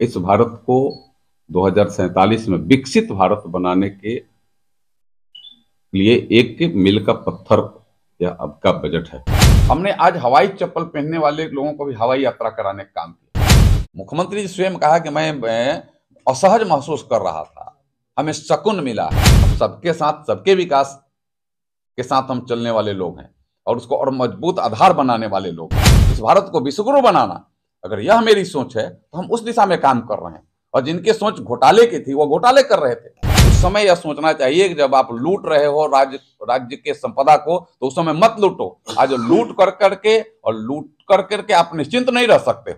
इस भारत को दो में विकसित भारत बनाने के लिए एक मिल का पत्थर या अब का बजट है। हमने आज हवाई चप्पल पहनने वाले लोगों को भी हवाई यात्रा कराने का काम किया। मुख्यमंत्री जी स्वयं कहा कि मैं, मैं असहज महसूस कर रहा था। हमें शकुन मिला सबके साथ सबके विकास के साथ हम चलने वाले लोग हैं और उसको और मज़बूत आधार बनाने वाले लोग इस भारत को विश्वगुरु बनाना अगर यह मेरी सोच है तो हम उस दिशा में काम कर रहे हैं। और जिनकी सोच घोटाले की थी, वो घोटाले कर रहे थे। उस समय यह सोचना चाहिए कि जब आप लूट रहे हो राज्य राज्य के संपदा को तो उस समय मत लूटो। आज लूट कर, करके और लूट कर, करके आप निश्चिंत नहीं रह सकते।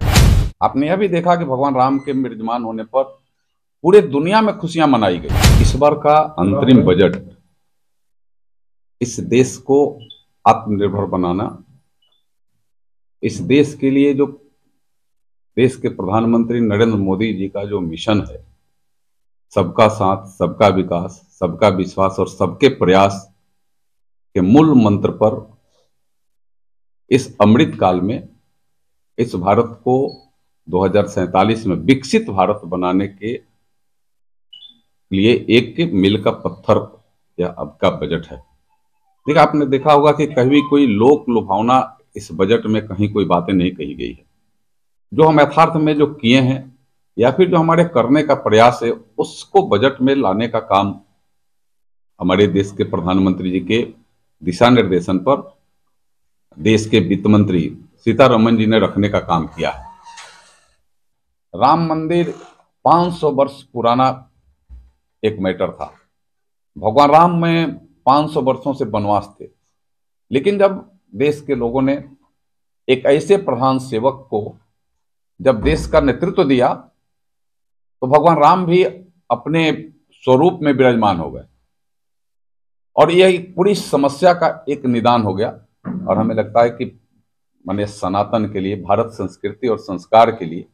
आपने यह भी देखा कि भगवान राम के विराजमान होने पर पूरे दुनिया में खुशियाँ मनाई गई। इस बार का अंतरिम बजट, इस देश को आत्मनिर्भर बनाना, इस देश के लिए जो देश के प्रधानमंत्री नरेंद्र मोदी जी का जो मिशन है, सबका साथ, सबका विकास, सबका विश्वास और सबके प्रयास के मूल मंत्र पर इस अमृत काल में, इस भारत को दो में विकसित भारत बनाने के लिए एक मिल का पत्थर या अब का बजट है। देखिए, आपने देखा होगा कि कहीं कोई लोक लुभावना इस बजट में कहीं कोई बातें नहीं कही गई है। जो हम यथार्थ में जो किए हैं, या फिर जो हमारे करने का प्रयास है, उसको बजट में लाने का काम हमारे देश के प्रधानमंत्री जी के दिशा निर्देशन पर देश के वित्त मंत्री सीतारमन जी ने रखने का काम किया है। राम मंदिर 500 वर्ष पुराना एक मैटर था। भगवान राम में 500 वर्षों से वनवास थे। लेकिन जब देश के लोगों ने एक ऐसे प्रधान सेवक को जब देश का नेतृत्व दिया तो भगवान राम भी अपने स्वरूप में विराजमान हो गए। और यह पूरी समस्या का एक निदान हो गया। और हमें लगता है कि, मैंने सनातन के लिए, भारत संस्कृति और संस्कार के लिए,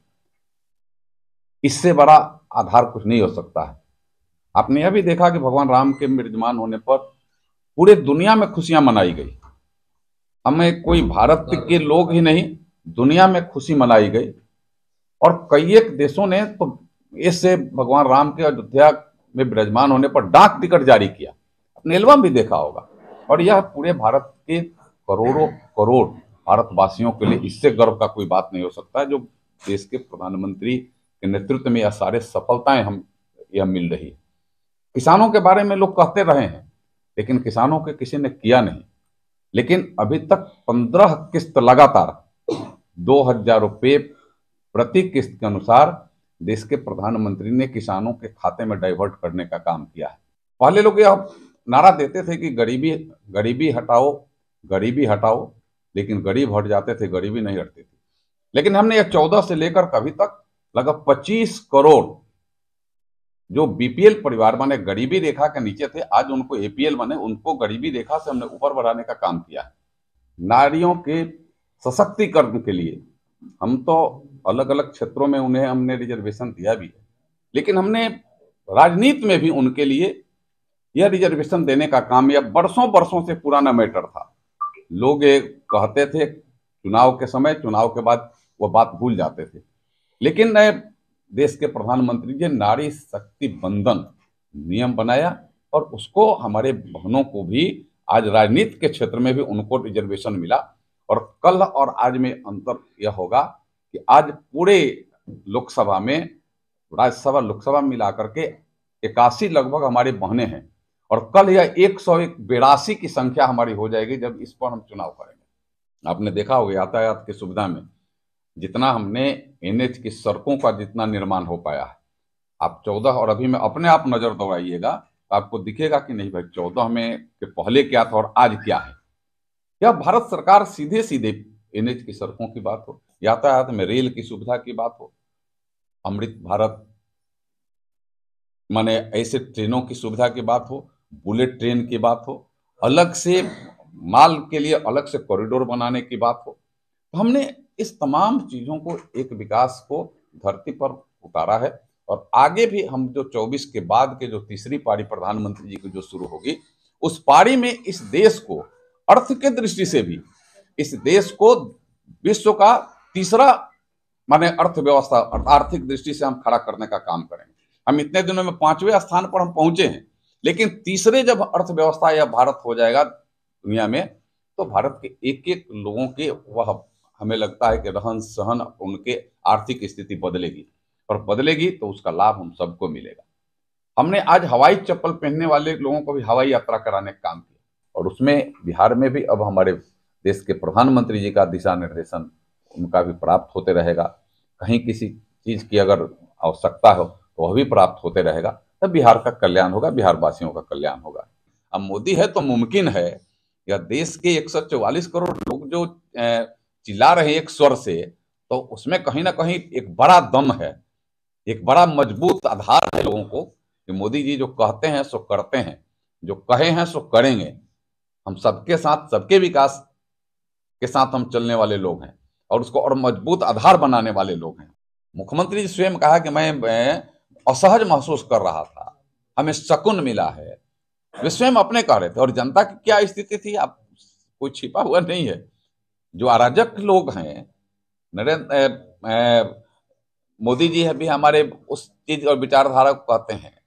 इससे बड़ा आधार कुछ नहीं हो सकता है। आपने यह भी देखा कि भगवान राम के विराजमान होने पर पूरे दुनिया में खुशियाँ मनाई गई। हमें कोई भारत के लोग ही नहीं, दुनिया में खुशी मनाई गई। और कई एक देशों ने तो इससे भगवान राम के अयोध्या में विराजमान होने पर डाक टिकट जारी किया। एल्बम भी देखा होगा। और यह पूरे भारत के करोड़ों, करोड़ भारतवासियों के लिए इससे गर्व का कोई बात नहीं हो सकता जो देश के प्रधानमंत्री के नेतृत्व में यह सारे सफलताएँ हम, यह मिल रही है। किसानों के बारे में लोग कहते रहे हैं, लेकिन किसानों के किसी ने किया नहीं। लेकिन अभी तक पंद्रह किस्त लगातार दो हज़ार रुपये प्रति किस्त के अनुसार देश के प्रधानमंत्री ने किसानों के खाते में डाइवर्ट करने का काम किया है। पहले लोग यह नारा देते थे कि गरीबी गरीबी हटाओ गरीबी हटाओ, लेकिन गरीब हट जाते थे, गरीबी नहीं हटती थी। लेकिन हमने यह चौदह से लेकर कभी तक लगभग पच्चीस करोड़ जो बीपीएल परिवार बने गरीबी रेखा के नीचे थे, आज उनको एपीएल बने उनको गरीबी रेखा से हमने ऊपर बढ़ाने का काम किया नारियों के सशक्तिकरण के लिए हम तो अलग अलग क्षेत्रों में उन्हें हमने रिजर्वेशन दिया भी है। लेकिन हमने राजनीति में भी उनके लिए यह रिजर्वेशन देने का काम यह बरसों बरसों से पुराना मैटर था। लोग कहते थे, चुनाव के समय, चुनाव के बाद वो बात भूल जाते थे। लेकिन देश के प्रधानमंत्री जी नारी शक्ति बंधन नियम बनाया और उसको हमारे बहनों को भी आज राजनीति के क्षेत्र में भी उनको रिजर्वेशन मिला। और कल और आज में अंतर यह होगा कि आज पूरे लोकसभा में, राज्यसभा, लोकसभा मिला करके इक्यासी लगभग हमारे बहने हैं। और कल यह एक सौ एक बेरासी की संख्या हमारी हो जाएगी जब इस पर हम चुनाव करेंगे। आपने देखा होगा यातायात की सुविधा में, जितना हमने एनएच की सड़कों का जितना निर्माण हो पाया है। आप चौदह, और अभी में अपने आप नज़र दौड़ाइएगा तो आपको दिखेगा कि नहीं भाई, चौदह में के पहले क्या था और आज क्या है? यह भारत सरकार सीधे सीधे एनएच की सड़कों की बात हो? यातायात में रेल की सुविधा की बात हो, अमृत भारत, माने ऐसे ट्रेनों की सुविधा की बात हो, बुलेट ट्रेन की बात हो, अलग से माल के लिए अलग से कॉरिडोर बनाने की बात हो तो हमने इस तमाम चीज़ों को एक विकास को धरती पर उतारा है और आगे भी हम जो 24 के बाद के जो तीसरी पारी प्रधानमंत्री जी की जो शुरू होगी, उस पारी में इस देश को, अर्थ के दृष्टि से भी, इस देश को विश्व का तीसरा, माने अर्थव्यवस्था, आर्थिक दृष्टि से हम खड़ा करने का काम करेंगे। हम इतने दिनों में पाँचवें स्थान पर हम पहुँचे हैं, लेकिन तीसरे जब अर्थव्यवस्था या भारत हो जाएगा दुनिया में तो भारत के एक एक लोगों के, वह हमें लगता है कि रहन सहन उनके आर्थिक स्थिति बदलेगी। और बदलेगी तो उसका लाभ हम सबको मिलेगा। हमने आज हवाई चप्पल पहनने वाले लोगों को भी हवाई यात्रा कराने का काम किया। और उसमें बिहार में भी अब हमारे देश के प्रधानमंत्री जी का दिशा निर्देशन उनका भी प्राप्त होते रहेगा। कहीं किसी चीज़ की अगर आवश्यकता हो तो वह भी प्राप्त होते रहेगा। तब बिहार का कल्याण होगा बिहार वासियों का कल्याण होगा। अब मोदी है तो मुमकिन है, या देश के एक सौ चौवालीस करोड़ लोग जो चिल्ला रहे एक स्वर से तो उसमें कहीं ना कहीं एक बड़ा दम है, एक बड़ा मज़बूत आधार है लोगों को, कि मोदी जी जो कहते हैं, सो करते हैं। जो कहे हैं, सो करेंगे। हम सबके साथ, सबके विकास के साथ हम चलने वाले लोग हैं। और उसको और मज़बूत आधार बनाने वाले लोग हैं। मुख्यमंत्री जी स्वयं कहा कि मैं, मैं असहज महसूस कर रहा था। हमें शकुन मिला है। वे स्वयं अपने कह रहे थे। और जनता की क्या स्थिति थी? आप कोई छिपा हुआ नहीं है। जो अराजक लोग हैं नरेंद्र मोदी जी भी हमारे उस चीज़ और विचारधारा को कहते हैं।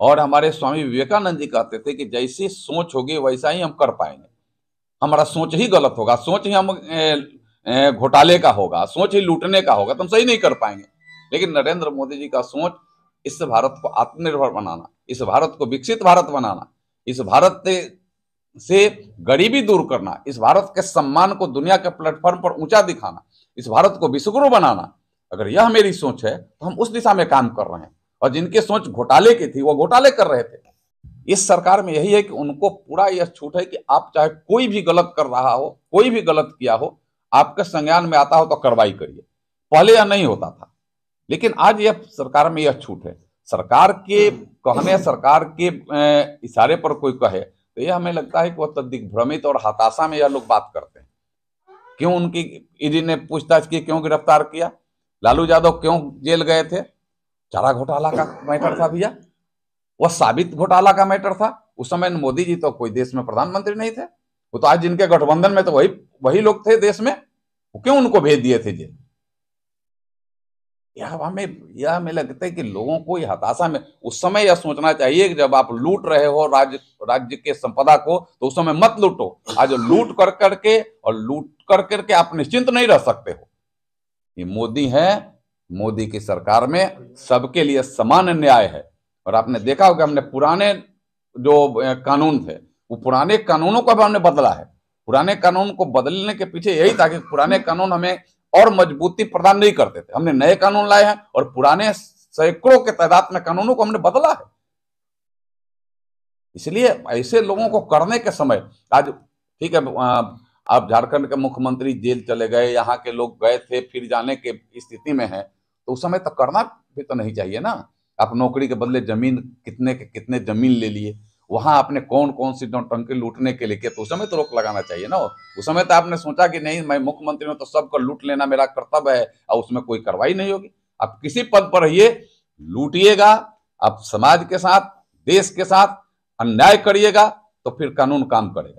और हमारे स्वामी विवेकानंद जी कहते थे कि जैसी सोच होगी वैसा ही हम कर पाएँगे। हमारा सोच ही गलत होगा। सोच ही हम घोटाले का होगा, सोच ही लूटने का होगा तो हम सही नहीं कर पाएँगे। लेकिन नरेंद्र मोदी जी का सोच, इस भारत को आत्मनिर्भर बनाना, इस भारत को विकसित भारत बनाना, इस भारत से गरीबी दूर करना, इस भारत के सम्मान को दुनिया के प्लेटफॉर्म पर ऊँचा दिखाना, इस भारत को विश्वगुरु बनाना, अगर यह मेरी सोच है तो हम उस दिशा में काम कर रहे हैं। और जिनकी सोच घोटाले की थी, वो घोटाले कर रहे थे। इस सरकार में यही है कि उनको पूरा यह छूट है कि आप चाहे कोई भी गलत कर रहा हो, कोई भी गलत किया हो आपके संज्ञान में आता हो तो कार्रवाई करिए। पहले यह नहीं होता था। लेकिन आज यह सरकार में यह छूट है। सरकार के कहने सरकार के इशारे पर कोई कहे तो यह हमें लगता है कि वह दिग्भ्रमित और हताशा में यह लोग बात करते हैं। क्यों उनकी ईडी ने पूछताछ की, क्यों गिरफ़्तार किया? लालू यादव क्यों जेल गए थे? चारा घोटाला का मैटर था भैया। वह साबित घोटाला का मैटर था। उस समय मोदी जी तो कोई देश में प्रधानमंत्री नहीं थे। वो तो आज जिनके गठबंधन में तो वही वही लोग थे देश में, वो क्यों उनको भेज दिए थे जेल? यह हमें यह हमें लगता है कि लोगों को यह हताशा में, उस समय यह सोचना चाहिए कि जब आप लूट रहे हो राज्य राज्य के संपदा को तो उस समय मत लूटो। आज लूट कर, करके और लूट कर, करके आप निश्चिंत नहीं रह सकते हो। ये मोदी है, मोदी की सरकार में सबके लिए समान न्याय है। और आपने देखा होगा, हमने पुराने जो कानून थे वो पुराने कानूनों को भी हमने बदला है। पुराने कानून को बदलने के पीछे यही था कि पुराने कानून हमें और मजबूती प्रदान नहीं करते थे। हमने नए कानून लाए हैं और पुराने सैकड़ों के तादाद में कानूनों को हमने बदला है। इसलिए ऐसे लोगों को करने के समय, आज ठीक है आप झारखंड के मुख्यमंत्री जेल चले गए, यहाँ के लोग गए थे, फिर जाने के स्थिति में है तो उस समय तो करना भी तो नहीं चाहिए ना। आप नौकरी के बदले ज़मीन, कितने के कितने ज़मीन ले लिए? वहाँ आपने कौन कौन सी टंकी लूटने के लिए किया तो उस समय तो रोक लगाना चाहिए ना। उस समय तो आपने सोचा कि नहीं, मैं मुख्यमंत्री हूँ तो सबको लूट लेना मेरा कर्तव्य है और उसमें कोई कार्रवाई नहीं होगी। आप किसी पद पर रहिए, लूटिएगा, आप समाज के साथ, देश के साथ, अन्याय करिएगा तो फिर कानून काम करेगा।